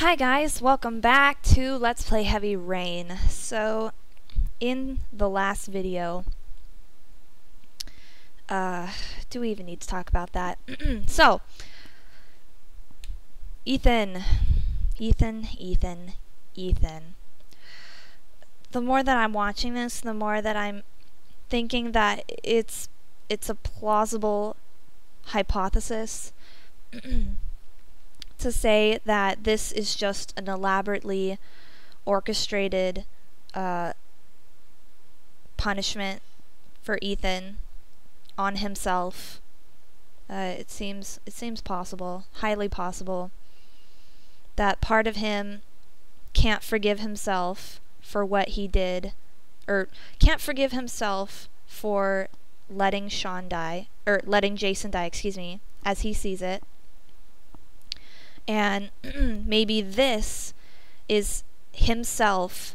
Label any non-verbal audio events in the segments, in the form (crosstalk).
Hi guys, welcome back to Let's Play Heavy Rain. So, in the last video, uh, do we even need to talk about that? (clears throat) so, Ethan, Ethan, Ethan, Ethan. The more that I'm watching this, the more that I'm thinking that it's it's a plausible hypothesis (clears throat) to say that this is just an elaborately orchestrated uh, punishment for Ethan on himself. Uh, it seems it seems possible, highly possible, that part of him can't forgive himself for what he did, or can't forgive himself for letting Sean die, or letting Jason die, excuse me, as he sees it. And (clears throat) maybe this is himself,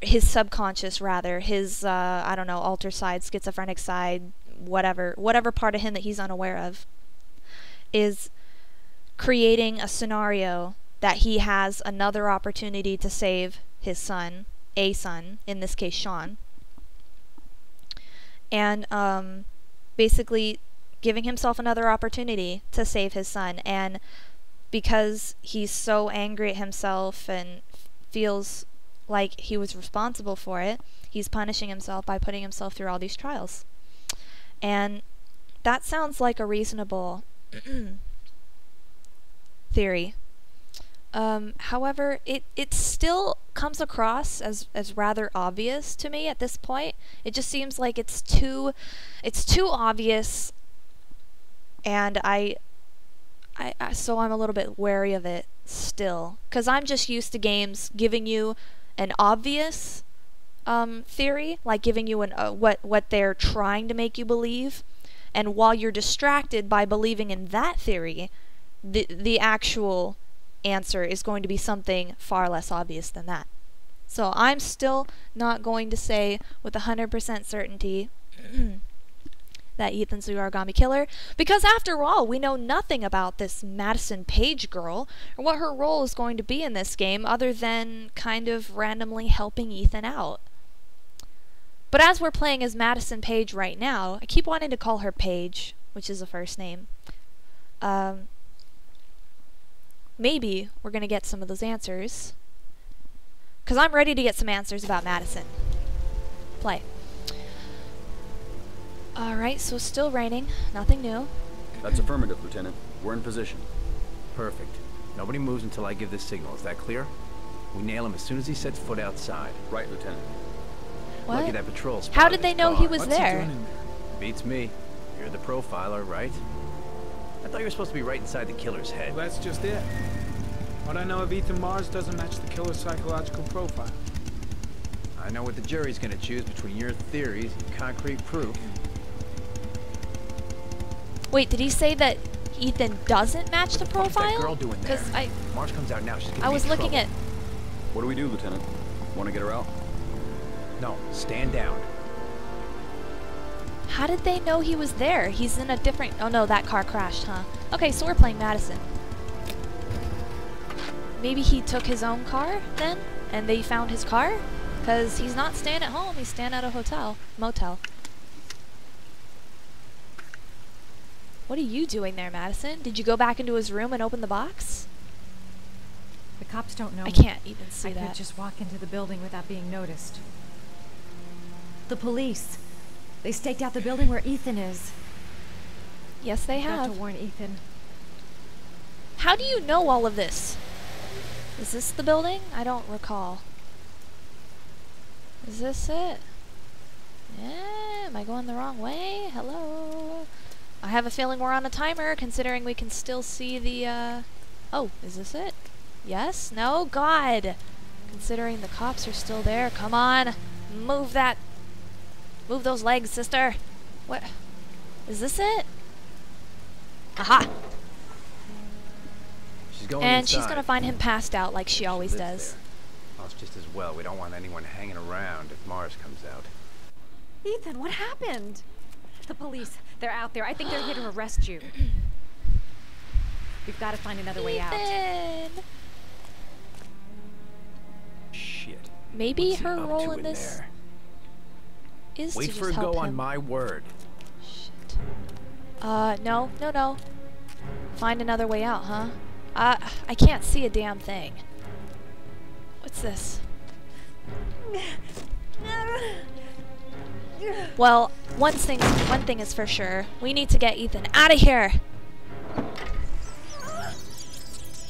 his subconscious rather, his, uh, I don't know, alter side, schizophrenic side, whatever, whatever part of him that he's unaware of, is creating a scenario that he has another opportunity to save his son, a son, in this case Sean, and um, basically giving himself another opportunity to save his son. And because he's so angry at himself and feels like he was responsible for it, he's punishing himself by putting himself through all these trials. And that sounds like a reasonable (clears throat) theory. Um, however, it, it still comes across as, as rather obvious to me at this point. It just seems like it's too it's too obvious and I, I, I so I'm a little bit wary of it still because I'm just used to games giving you an obvious um, theory, like giving you an uh, what what they're trying to make you believe, and while you're distracted by believing in that theory, the the actual answer is going to be something far less obvious than that. So I'm still not going to say with 100% certainty (clears throat) that Ethan's the origami killer, because after all, we know nothing about this Madison Paige girl, or what her role is going to be in this game, other than kind of randomly helping Ethan out. But as we're playing as Madison Paige right now, I keep wanting to call her Paige, which is a first name. Um, maybe we're going to get some of those answers. Because I'm ready to get some answers about Madison. Play. Alright, so still raining. Nothing new. That's affirmative, Lieutenant. We're in position. Perfect. Nobody moves until I give this signal. Is that clear? We nail him as soon as he sets foot outside. Right, Lieutenant. What? Lucky that patrol How did they his know he was What's there? he doing in there? Beats me. You're the profiler, right? I thought you were supposed to be right inside the killer's head. Well, that's just it. What I know of Ethan Mars doesn't match the killer's psychological profile. I know what the jury's gonna choose between your theories and concrete proof. Wait, did he say that Ethan doesn't match the the fuck that profile? girl doing there? Because I, Mars comes out now. She's gonna I was looking trouble. at. What do we do, Lieutenant? Want to get her out? No, stand down. How did they know he was there? He's in a different. Oh no, that car crashed, huh? Okay, so we're playing Madison. Maybe he took his own car then, and they found his car, because he's not staying at home. He's staying at a hotel, motel. What are you doing there, Madison? Did you go back into his room and open the box? The cops don't know. I me. can't even see I that. could just walk into the building without being noticed. The police. They staked out the building where Ethan is. Yes, they Got to have. warn Ethan. How do you know all of this? Is this the building? I don't recall. Is this it? Yeah, am I going the wrong way? Hello? I have a feeling we're on a timer, considering we can still see the, uh... Oh, is this it? Yes? No? God! Considering the cops are still there, come on! Move that... Move those legs, sister! What? Is this it? Aha! She's going And inside. she's gonna find him passed out like she always lives does. there. Well, it's just as well. We don't want anyone hanging around if Mars comes out. Ethan, what happened? The police. They're out there. I think they're here to arrest you. We've got to find another way out. Ethan! maybe What's he her up role to in this there? is Wait to for just a help go on my word. Shit. Uh, no, no, no. Find another way out, huh? Uh, I can't see a damn thing. What's this? (laughs) Well, one thing, one thing is for sure. We need to get Ethan out of here.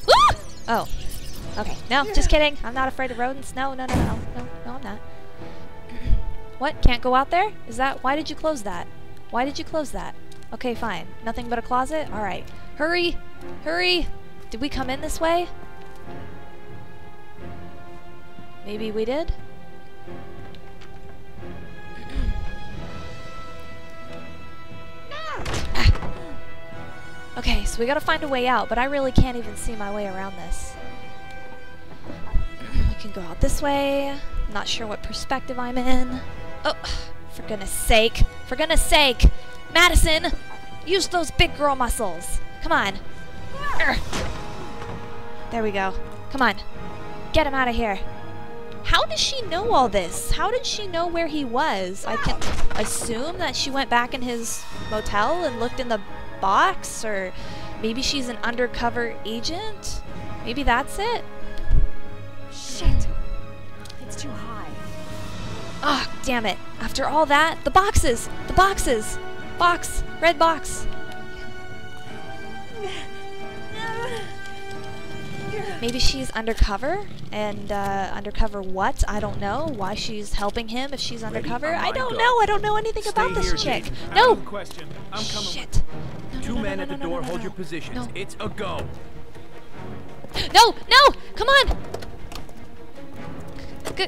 Woo! Oh. Okay. No, just kidding. I'm not afraid of rodents. No, no, no, no, no, no, I'm not. (clears throat) What? Can't go out there? Is that? Why did you close that? Why did you close that? Okay, fine. Nothing but a closet? Alright. Hurry! Hurry! Did we come in this way? Maybe we did? Okay, so we gotta find a way out, but I really can't even see my way around this. We can go out this way. Not sure what perspective I'm in. Oh, for goodness sake. For goodness sake! Madison! Use those big girl muscles. Come on. There we go. Come on. Get him out of here. How does she know all this? How did she know where he was? I can assume that she went back in his motel and looked in the box, or maybe she's an undercover agent? Maybe that's it? Shit! It's too high. Ah, damn it. After all that, the boxes! The boxes! Box! Red box! Maybe she's undercover, and uh, undercover what? I don't know. Why she's helping him if she's undercover? on I don't go. know. I don't know anything Stay about this here, chick. Jason. No! question. I'm coming. Shit. Two men at the door, hold your positions. It's a go. No, no, come on. C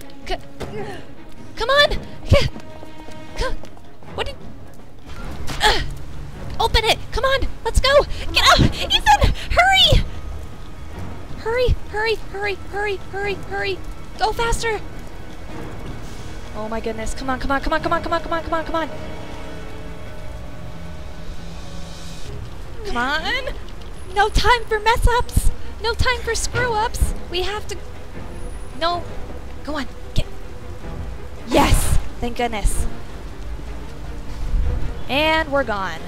come on. Yeah. Come. What do. Uh, open it. Come on. Let's go. Get out. Ethan, hurry. Hurry, hurry, hurry, hurry, hurry, hurry. Go faster. Oh my goodness. Come on, come on, come on, come on, come on, come on, come on, come on. Come on! No time for mess ups! No time for screw ups! We have to. No! Go on! Get. Yes! Thank goodness. And we're gone.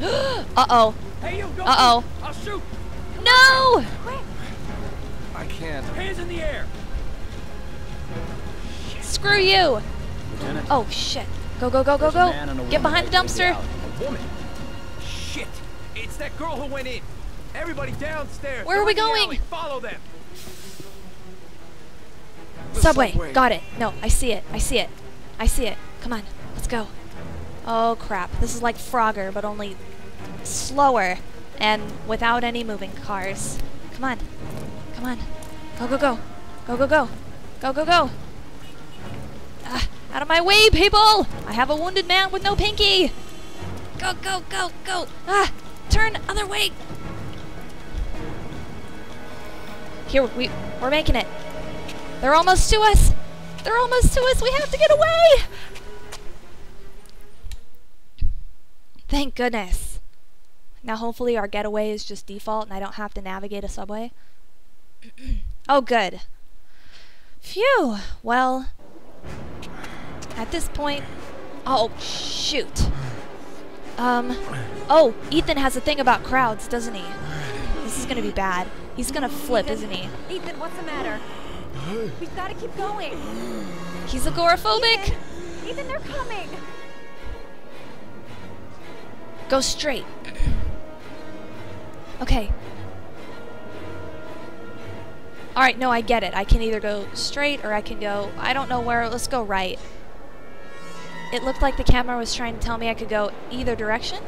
(gasps) uh oh. Hey, you, don't Uh oh. I'll shoot. No! Quick. I can't. Hands in the air. Screw you! Lieutenant, Oh shit. Go, go, go, go, go! man and a Get behind the that may be dumpster! A woman. Shit. It's that girl who went in. Everybody downstairs. Where They're are we going? Follow them. The Subway. Got it. No, I see it. I see it. I see it. Come on. Let's go. Oh crap. This is like Frogger, but only slower and without any moving cars. Come on. Come on. Go, go, go. Go, go, go. Go, go, go. Out of my way, people! I have a wounded man with no pinky! Go, go, go, go! Ah! Turn other way! Here, we, we're making it. They're almost to us! They're almost to us! We have to get away! Thank goodness. Now hopefully our getaway is just default and I don't have to navigate a subway. (clears throat) oh good. Phew. Well, at this point... Oh, shoot. Um, oh, Ethan has a thing about crowds, doesn't he? This is gonna be bad. He's gonna flip, isn't he? Ethan, what's the matter? We've got to keep going. He's agoraphobic? Ethan, they're coming. Go straight. Okay. Alright, no, I get it. I can either go straight or I can go... I don't know where... Let's go right. It looked like the camera was trying to tell me I could go either direction.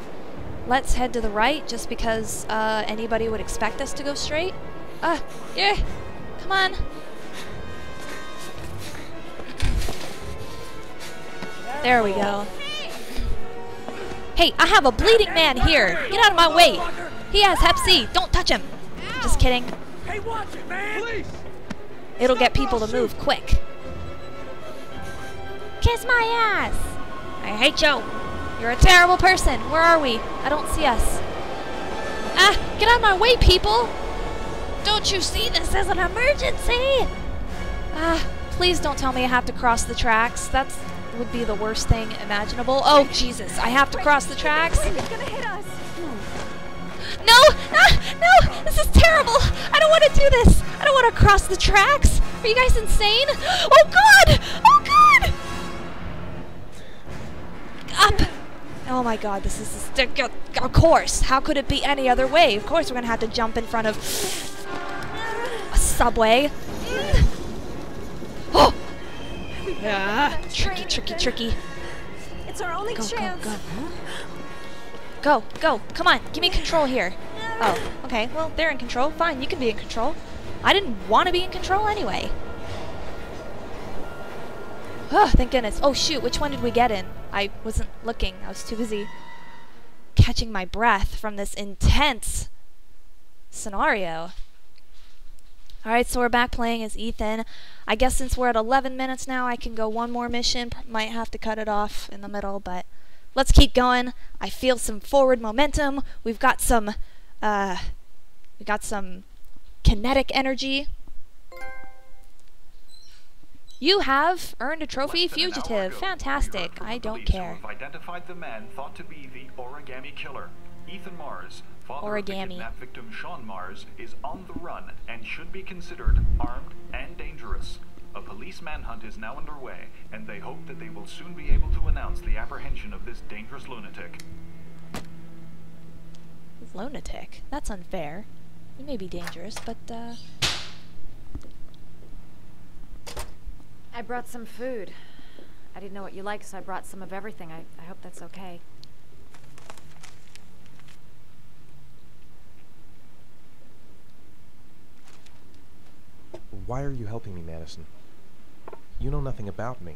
Let's head to the right just because uh, anybody would expect us to go straight. Ah, yeah. Come on. There we go. Hey, I have a bleeding man here. Get out of my way. He has Hep C. Don't touch him. Just kidding. Hey, watch it, man. Please. It'll get people to move quick. Kiss my ass. I hate you. You're a terrible person. Where are we? I don't see us. Ah, get out of my way, people! Don't you see this as an emergency? Ah, please don't tell me I have to cross the tracks. That would be the worst thing imaginable. Oh, Jesus, I have to cross the tracks. It's gonna hit us! No! Ah, no! This is terrible! I don't want to do this! I don't want to cross the tracks! Are you guys insane? Oh god! Oh god! Up! Oh my god, this is... This, of course! How could it be any other way? Of course we're gonna have to jump in front of... a subway. (gasps) Oh! Yeah. tricky, tricky, tricky. It's our only Go, go, go. Go, go. Come on. Give me control here. Oh, okay. Well, they're in control. Fine, you can be in control. I didn't want to be in control anyway. Oh, thank goodness. Oh, shoot. Which one did we get in? I wasn't looking. I was too busy catching my breath from this intense scenario. Alright, so we're back playing as Ethan. I guess since we're at 11 minutes now, I can go one more mission. Might have to cut it off in the middle, but let's keep going. I feel some forward momentum. We've got some, uh, we got some kinetic energy. You have earned a trophy Less than an hour fugitive. ago, Fantastic. I don't care. have identified the man thought to be the origami killer. Ethan Mars, father of the Origami. kidnapped victim Sean Mars, is on the run and should be considered armed and dangerous. A police manhunt is now underway, and they hope that they will soon be able to announce the apprehension of this dangerous lunatic. Lunatic. That's unfair. He may be dangerous, but, uh, I brought some food. I didn't know what you liked, so I brought some of everything. I, I hope that's okay. Why are you helping me, Madison? You know nothing about me.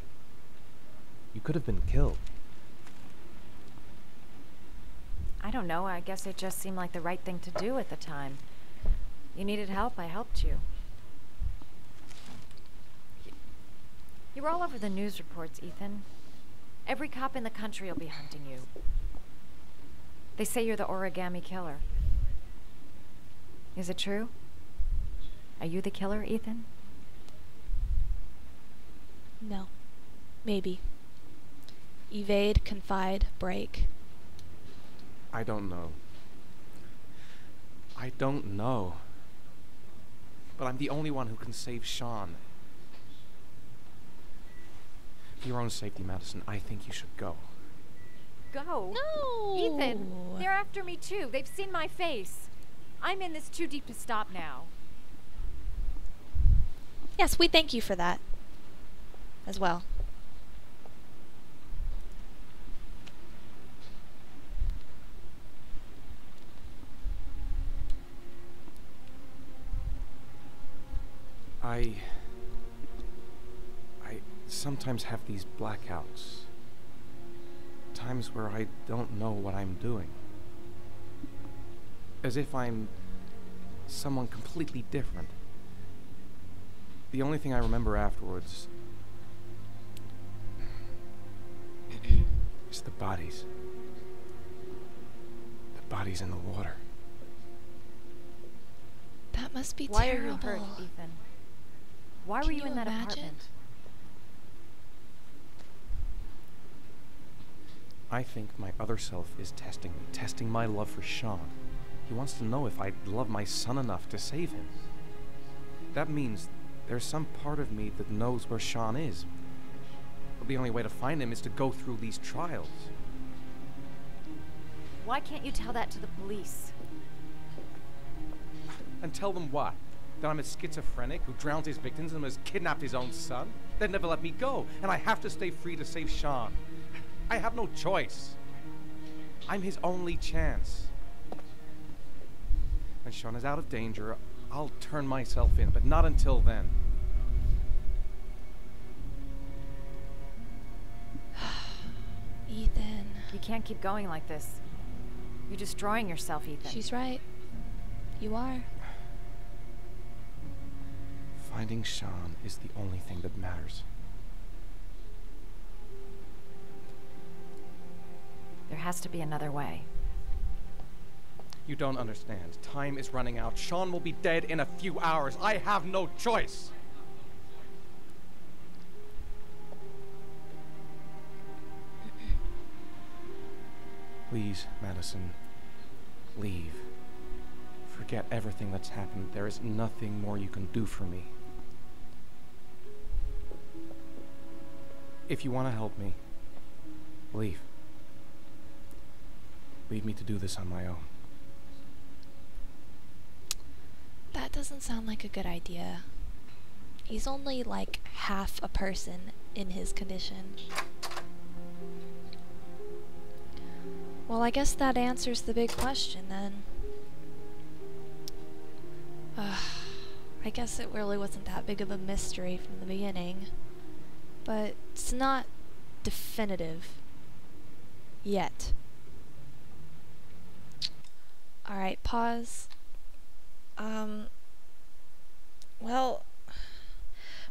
You could have been killed. I don't know. I guess it just seemed like the right thing to do at the time. You needed help, I helped you. You were all over the news reports, Ethan. Every cop in the country will be hunting you. They say you're the origami killer. Is it true? Are you the killer, Ethan? no. Maybe. Evade, confide, break. I don't know. I don't know. But I'm the only one who can save Sean. For your own safety, Madison, I think you should go. Go. No! Ethan, they're after me too. They've seen my face. I'm in this too deep to stop now. Yes, we thank you for that. As well. I. I sometimes have these blackouts. Times where I don't know what I'm doing. As if I'm someone completely different. The only thing I remember afterwards is the bodies. The bodies in the water. That must be Why terrible. are you hurt, Ethan? Why Can were you, you in that imagine? apartment? I think my other self is testing me, testing my love for Sean. He wants to know if I love my son enough to save him. That means there's some part of me that knows where Sean is. But the only way to find him is to go through these trials. Why can't you tell that to the police? And tell them what? That I'm a schizophrenic who drowned his victims and has kidnapped his own son? They'd never let me go, and I have to stay free to save Sean. I have no choice. I'm his only chance. When Sean is out of danger, I'll turn myself in, but not until then. (sighs) Ethan. You can't keep going like this. You're destroying yourself, Ethan. She's right. You are. Finding Sean is the only thing that matters. There has to be another way. You don't understand. Time is running out. Sean will be dead in a few hours. I have no choice. Please, Madison, leave. Forget everything that's happened. There is nothing more you can do for me. If you want to help me, leave. Leave me to do this on my own. That doesn't sound like a good idea. He's only like half a person in his condition. Well, I guess that answers the big question then. (sighs) I guess it really wasn't that big of a mystery from the beginning. But it's not definitive. Yet. Alright, pause. Um, well,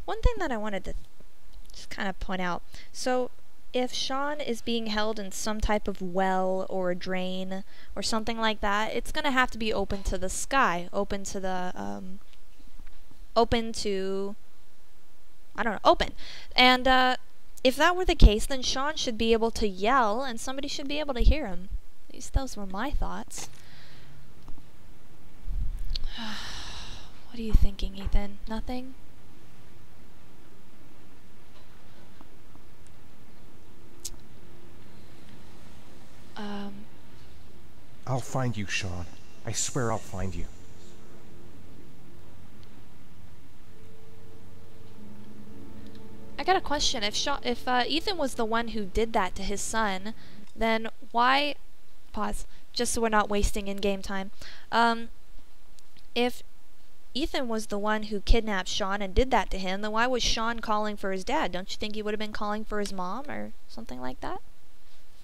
one thing that I wanted to just kind of point out. So, if Sean is being held in some type of well or a drain or something like that, it's going to have to be open to the sky, open to the, um, open to, I don't know, open. And, uh, if that were the case, then Sean should be able to yell and somebody should be able to hear him. At least those were my thoughts. (sighs) what are you thinking, Ethan? Nothing? Um, I'll find you, Sean. I swear I'll find you. I got a question. If Sha if uh, Ethan was the one who did that to his son, then why? Pause. Just so we're not wasting in-game time. Um, if Ethan was the one who kidnapped Sean and did that to him, then why was Sean calling for his dad? Don't you think he would have been calling for his mom or something like that?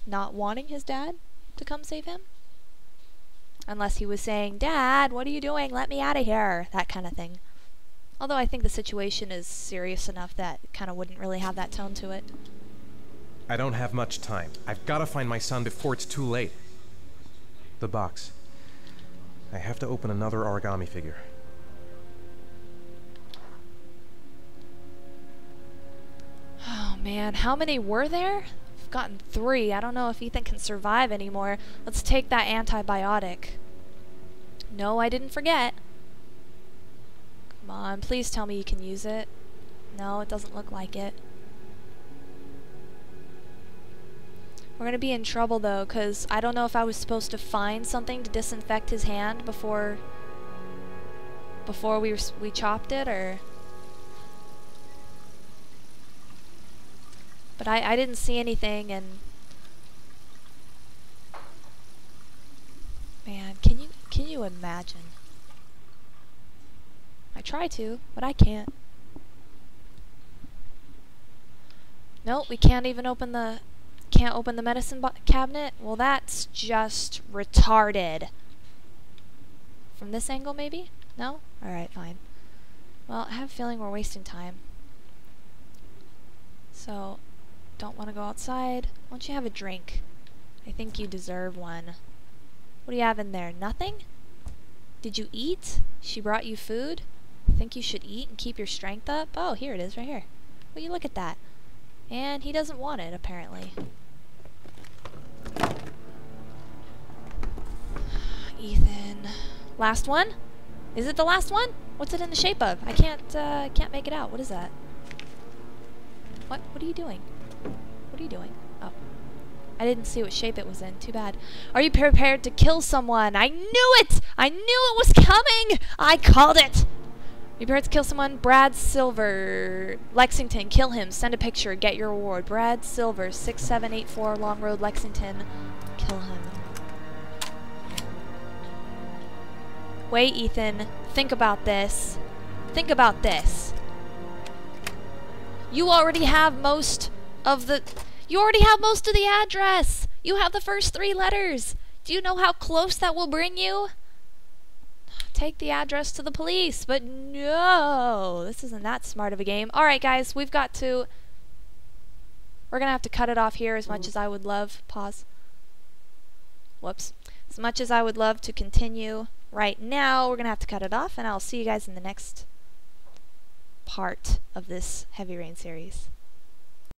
Not wanting his dad to come save him? Unless he was saying, Dad, what are you doing? Let me out of here. That kind of thing. Although I think the situation is serious enough that it kind of wouldn't really have that tone to it. I don't have much time. I've got to find my son before it's too late. The box. I have to open another origami figure. Oh man, how many were there? I've gotten three. I don't know if Ethan can survive anymore. Let's take that antibiotic. No, I didn't forget. Come on, please tell me you can use it. No, it doesn't look like it. We're gonna be in trouble though, because I don't know if I was supposed to find something to disinfect his hand before before we we chopped it, or but I I didn't see anything, and man, can you can you imagine? I try to, but I can't. Nope, we can't even open the can't open the medicine cabinet? Well, that's just retarded. From this angle, maybe? No? Alright, fine. Well, I have a feeling we're wasting time. So, don't want to go outside. Why don't you have a drink? I think you deserve one. What do you have in there? Nothing? Did you eat? She brought you food? I think you should eat and keep your strength up? Oh, here it is, right here. Will you look at that? And he doesn't want it, apparently. Ethan. Last one? Is it the last one? What's it in the shape of? I can't, uh, can't make it out. What is that? What? What are you doing? What are you doing? Oh. I didn't see what shape it was in. Too bad. Are you prepared to kill someone? I knew it! I knew it was coming! I called it! You prepared to kill someone? Brad Silver. Lexington. Kill him. Send a picture. Get your reward. Brad Silver. 6784 Long Road, Lexington. Kill him. Wait, Ethan. Think about this. Think about this. You already have most of the... You already have most of the address. You have the first three letters. Do you know how close that will bring you? Take the address to the police. But no, this isn't that smart of a game. Alright, guys, we've got to... We're going to have to cut it off here as much as I would love. Pause. Whoops. As much as I would love to continue right now, we're going to have to cut it off, and I'll see you guys in the next part of this Heavy Rain series.